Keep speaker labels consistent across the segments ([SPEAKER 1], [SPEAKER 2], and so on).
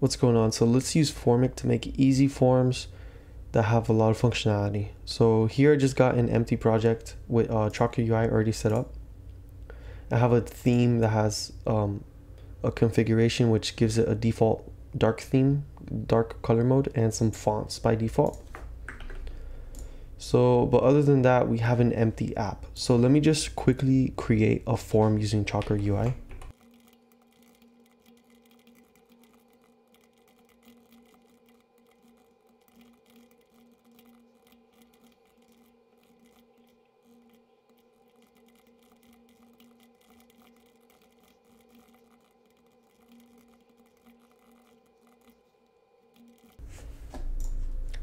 [SPEAKER 1] what's going on. So let's use Formik to make easy forms that have a lot of functionality. So here I just got an empty project with uh, Chakra UI already set up. I have a theme that has um, a configuration which gives it a default dark theme, dark color mode, and some fonts by default. So, but other than that, we have an empty app. So let me just quickly create a form using Chakra UI.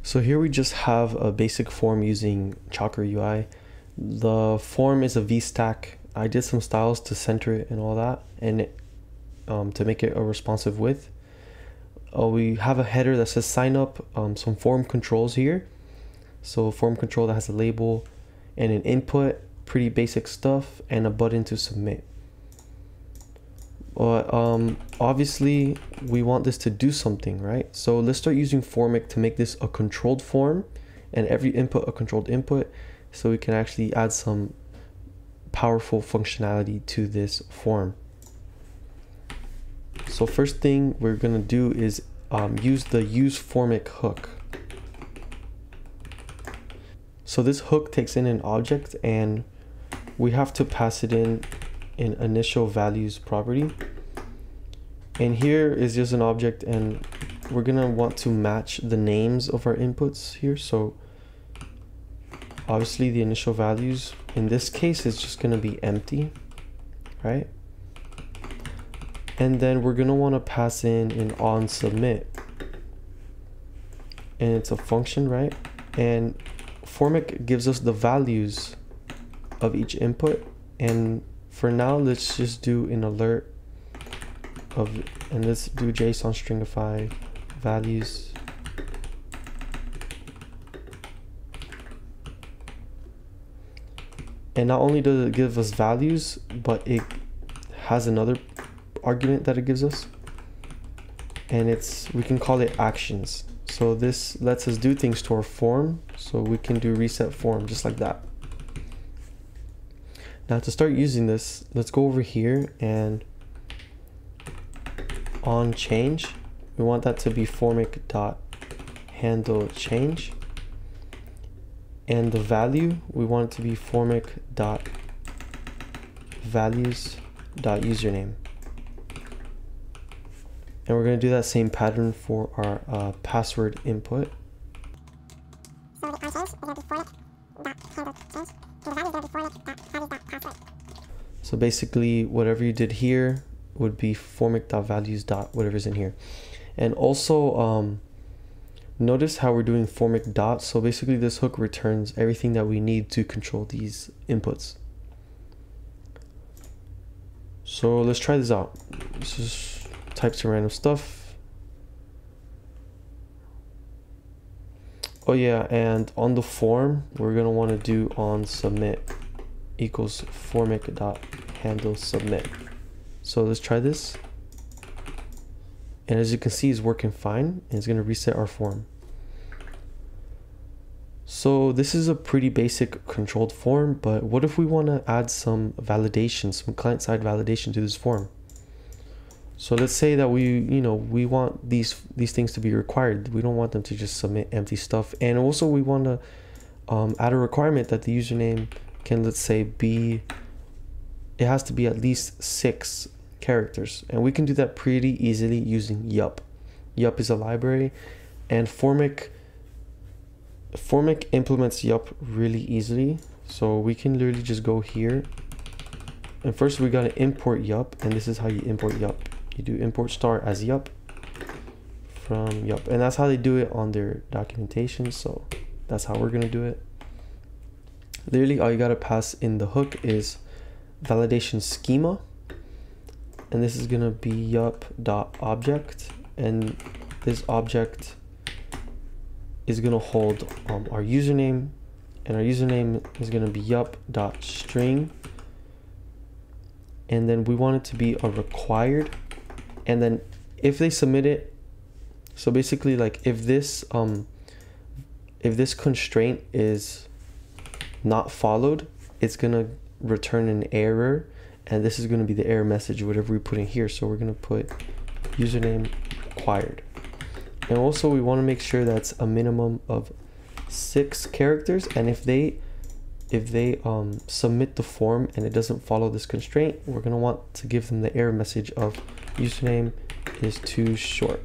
[SPEAKER 1] So here we just have a basic form using Chakra UI. The form is a VStack. I did some styles to center it and all that, and it, um, to make it a responsive width. Uh, we have a header that says sign up, um, some form controls here. So a form control that has a label and an input, pretty basic stuff, and a button to submit. But um, obviously we want this to do something, right? So let's start using Formik to make this a controlled form and every input a controlled input so we can actually add some powerful functionality to this form. So first thing we're gonna do is um, use the use Formik hook. So this hook takes in an object and we have to pass it in in initial values property. And here is just an object and we're gonna want to match the names of our inputs here. So obviously the initial values in this case is just gonna be empty, right? And then we're gonna wanna pass in an on submit. And it's a function, right? And Formik gives us the values of each input and for now, let's just do an alert of, and let's do JSON stringify values. And not only does it give us values, but it has another argument that it gives us. And it's, we can call it actions. So this lets us do things to our form. So we can do reset form just like that. Now to start using this, let's go over here and on change, we want that to be formik dot handle change. And the value, we want it to be formik dot values dot username. And we're going to do that same pattern for our uh, password input. So the on change, going to be formik dot handle change. So basically whatever you did here would be formik.values dot whatever's in here. And also um, notice how we're doing formik dot. So basically this hook returns everything that we need to control these inputs. So let's try this out. This is type some random stuff. Oh yeah, and on the form, we're gonna wanna do on submit equals formik dot handle submit. So let's try this. And as you can see, it's working fine. And it's to reset our form. So this is a pretty basic controlled form, but what if we want to add some validation, some client-side validation to this form? So let's say that we, you know, we want these these things to be required. We don't want them to just submit empty stuff. And also we want to um, add a requirement that the username can let's say be it has to be at least six characters. And we can do that pretty easily using yup. Yup is a library. And formik formik implements yup really easily. So we can literally just go here. And first we got to import yup. And this is how you import yup you do import star as yup from yup. And that's how they do it on their documentation so that's how we're going to do it. Literally all you got to pass in the hook is validation schema. And this is going to be yup dot object. And this object is going to hold um, our username. And our username is going to be yup dot string. And then we want it to be a required and then if they submit it So basically like if this um if this constraint is not followed, it's gonna return an error and this is gonna be the error message, whatever we put in here. So we're gonna put username required. And also we wanna make sure that's a minimum of six characters. And if they if they um, submit the form and it doesn't follow this constraint, we're gonna want to give them the error message of username is too short.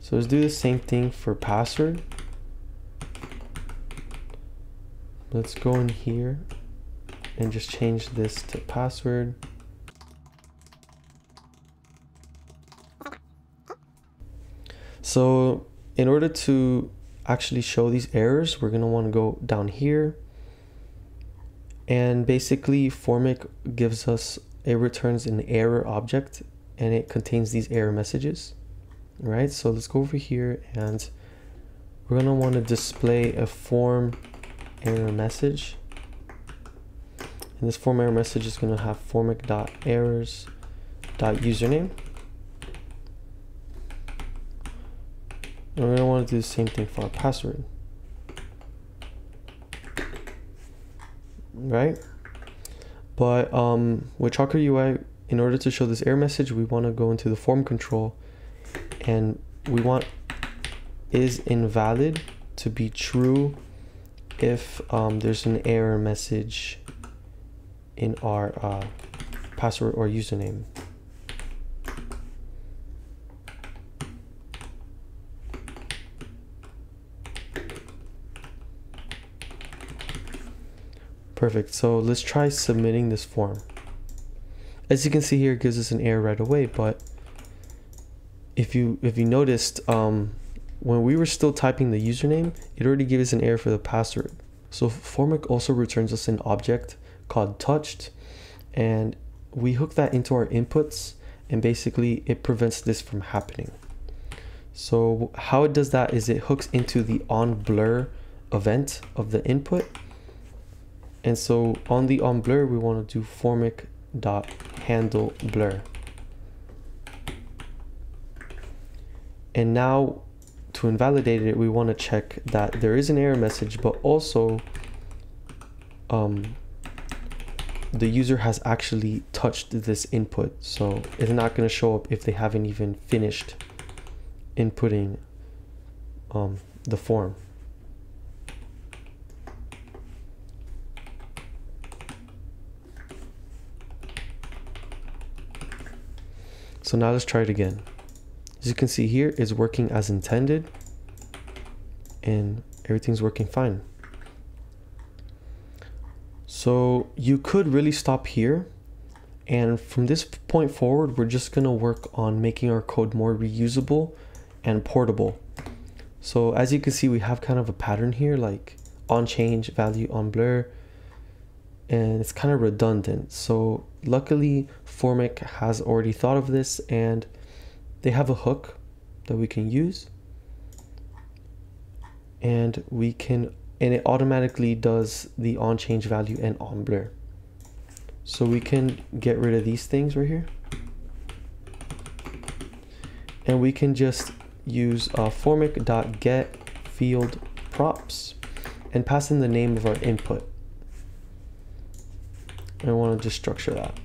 [SPEAKER 1] So let's do the same thing for password. Let's go in here and just change this to password. So in order to actually show these errors, we're going to want to go down here. And basically Formik gives us, it returns an error object and it contains these error messages. Right, so let's go over here and we're going to want to display a form error message. And this form error message is going to have formik.errors.username. And we're want to do the same thing for our password. Right? But um, with Chakra UI, in order to show this error message, we want to go into the form control and we want is invalid to be true if um, there's an error message in our uh, password or username. Perfect. So let's try submitting this form. As you can see here, it gives us an error right away. But if you if you noticed, um, when we were still typing the username, it already gave us an error for the password. So Formik also returns us an object called touched, and we hook that into our inputs, and basically it prevents this from happening. So how it does that is it hooks into the on blur event of the input and so on the on blur, we want to do formik dot handle blur. And now to invalidate it, we want to check that there is an error message, but also um, the user has actually touched this input. So it's not going to show up if they haven't even finished inputting um, the form. So now let's try it again. As you can see here, it's working as intended and everything's working fine. So you could really stop here. And from this point forward, we're just gonna work on making our code more reusable and portable. So as you can see, we have kind of a pattern here, like on change, value on blur, and it's kind of redundant. So luckily Formik has already thought of this and they have a hook that we can use and we can and it automatically does the on change value and on blur. So we can get rid of these things right here. And we can just use uh, formik.get field props and pass in the name of our input. I want to just structure that.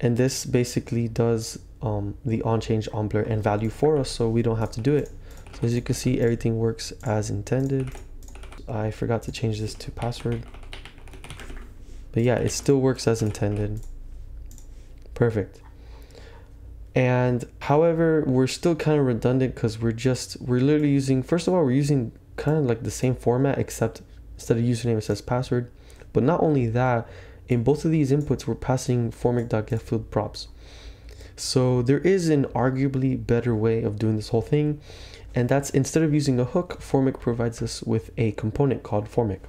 [SPEAKER 1] And this basically does um, the on change, on blur, and value for us, so we don't have to do it. So as you can see, everything works as intended. I forgot to change this to password. But yeah, it still works as intended. Perfect. And however, we're still kind of redundant because we're just, we're literally using, first of all, we're using kind of like the same format, except instead of username, it says password. But not only that, in both of these inputs, we're passing formik.getField props. So there is an arguably better way of doing this whole thing. And that's instead of using a hook, Formik provides us with a component called Formik.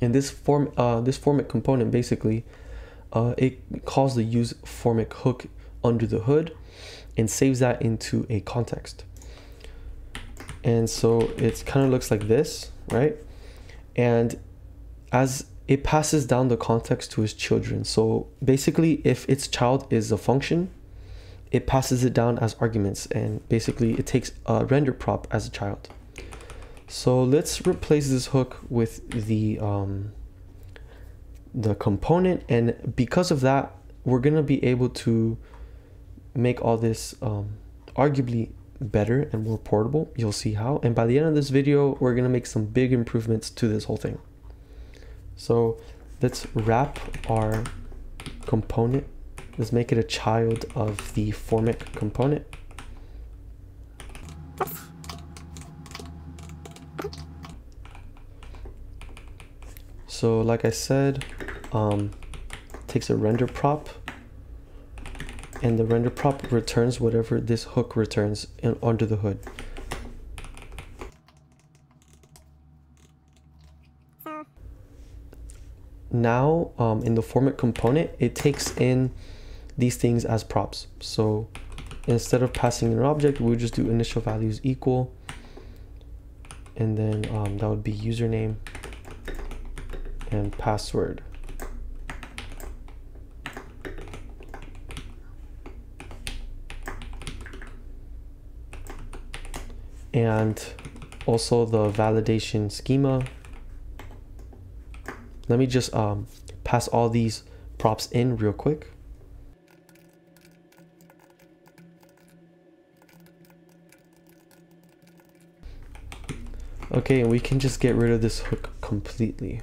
[SPEAKER 1] And this form, uh, this Formik component basically, uh, it calls the use Formik hook under the hood and saves that into a context. And so it kind of looks like this, right? And as it passes down the context to its children. So basically, if its child is a function, it passes it down as arguments and basically it takes a render prop as a child. So let's replace this hook with the um, the component and because of that we're gonna be able to make all this um, arguably better and more portable. You'll see how. And by the end of this video we're gonna make some big improvements to this whole thing. So let's wrap our component. Let's make it a child of the formik component. So like I said um, takes a render prop and the render prop returns whatever this hook returns in, under the hood. Now um, in the formik component, it takes in these things as props. So instead of passing an object, we'll just do initial values equal. And then um, that would be username and password. And also the validation schema. Let me just um, pass all these props in real quick. Okay, and we can just get rid of this hook completely.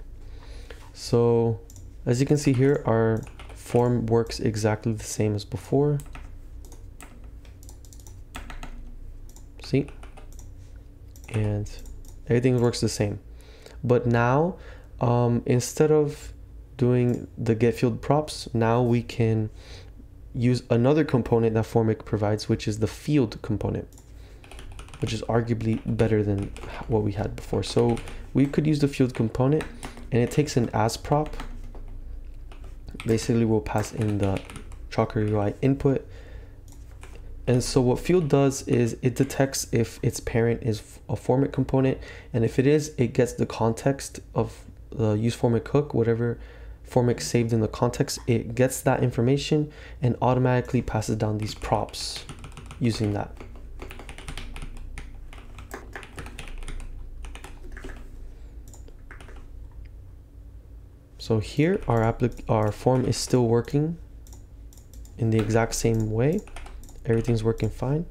[SPEAKER 1] So as you can see here, our form works exactly the same as before. See? And everything works the same. But now, um, instead of doing the get field props, now we can use another component that Formik provides, which is the field component, which is arguably better than what we had before. So we could use the field component and it takes an as prop. Basically, we'll pass in the Chakra UI input and so what field does is it detects if its parent is a formik component. And if it is, it gets the context of the use formik hook, whatever formik saved in the context, it gets that information and automatically passes down these props using that. So here our our form is still working in the exact same way everything's working fine.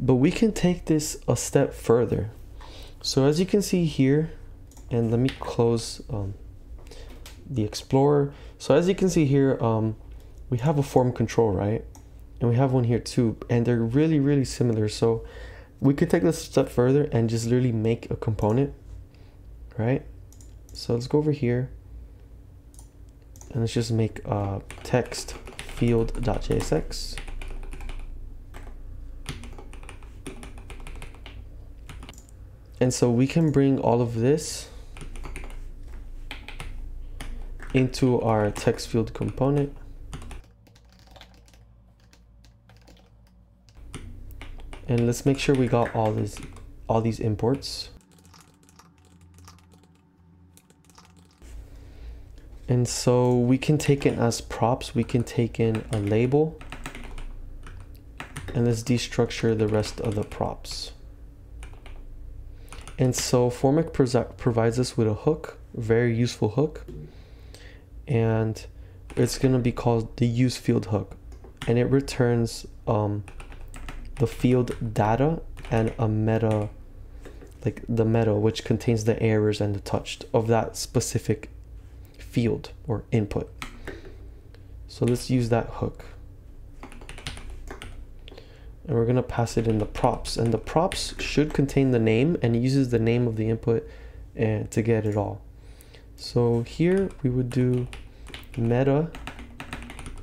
[SPEAKER 1] But we can take this a step further. So as you can see here, and let me close um, the Explorer. So as you can see here, um, we have a form control, right? And we have one here too, and they're really, really similar. So we could take this a step further and just literally make a component, right? So let's go over here and let's just make a text field.jsx. And so we can bring all of this into our text field component. And let's make sure we got all this all these imports. And so we can take in as props, we can take in a label and let's destructure the rest of the props. And so Formik provides us with a hook, very useful hook. And it's going to be called the use field hook. And it returns um, the field data and a meta, like the meta, which contains the errors and the touched of that specific field or input. So let's use that hook and we're going to pass it in the props. And the props should contain the name and uses the name of the input and to get it all. So here we would do meta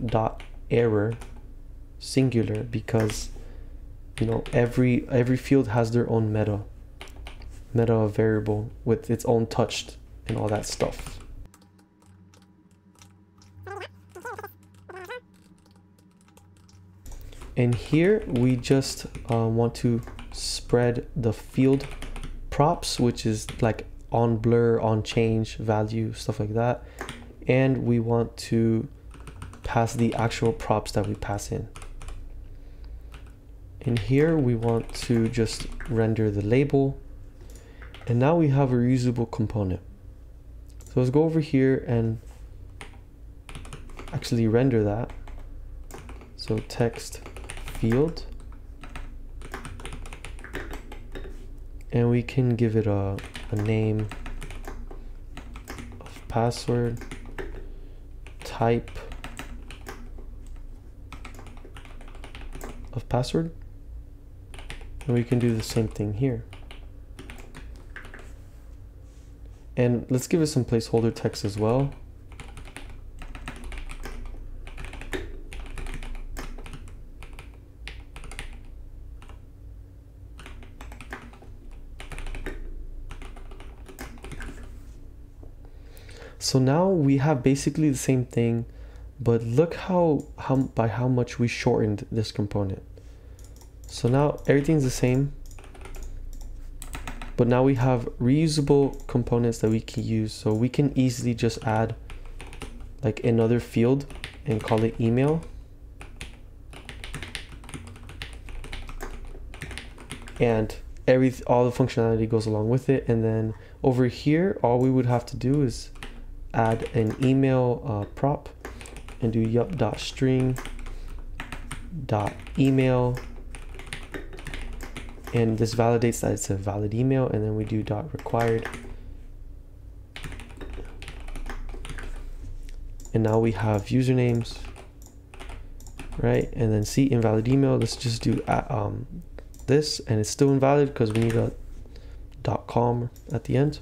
[SPEAKER 1] dot error singular because you know every every field has their own meta meta variable with its own touched and all that stuff and here we just uh, want to spread the field props which is like on blur on change value stuff like that. And we want to pass the actual props that we pass in. In here we want to just render the label. And now we have a reusable component. So let's go over here and actually render that. So text field. And we can give it a, a name of password type of password. And we can do the same thing here. And let's give it some placeholder text as well So now we have basically the same thing, but look how, how by how much we shortened this component. So now everything's the same, but now we have reusable components that we can use. So we can easily just add like another field and call it email. And every all the functionality goes along with it. And then over here, all we would have to do is add an email uh, prop and do yup dot string dot email. And this validates that it's a valid email and then we do dot required. And now we have usernames right? And then see invalid email. Let's just do uh, um, this and it's still invalid because we need a dot com at the end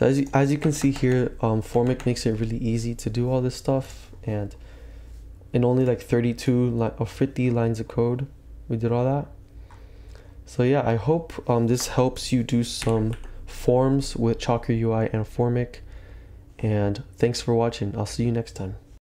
[SPEAKER 1] so as you, as you can see here, um, Formik makes it really easy to do all this stuff. And in only like 32 li or 50 lines of code, we did all that. So yeah, I hope um, this helps you do some forms with Chakra UI and Formik. And thanks for watching. I'll see you next time.